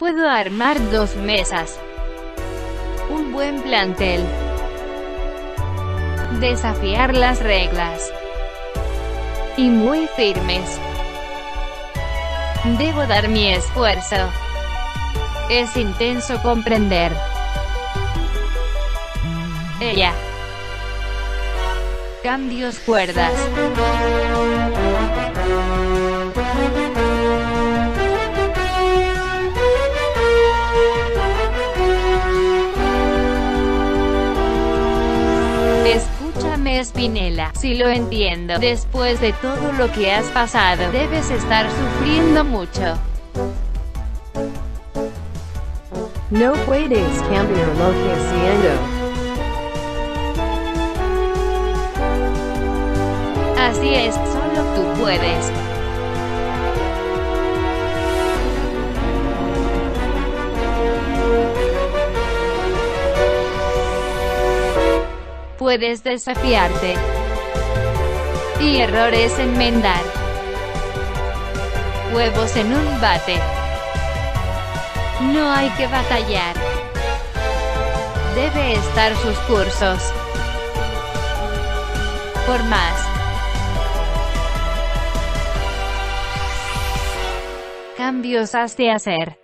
Puedo armar dos mesas. Un buen plantel. Desafiar las reglas. Y muy firmes. Debo dar mi esfuerzo. Es intenso comprender. Ella. Cambios cuerdas. Espinela, si lo entiendo, después de todo lo que has pasado, debes estar sufriendo mucho. No puedes cambiar lo que siento. Así es, solo tú puedes. Puedes desafiarte. Y errores enmendar. Huevos en un bate. No hay que batallar. Debe estar sus cursos. Por más. Cambios has de hacer.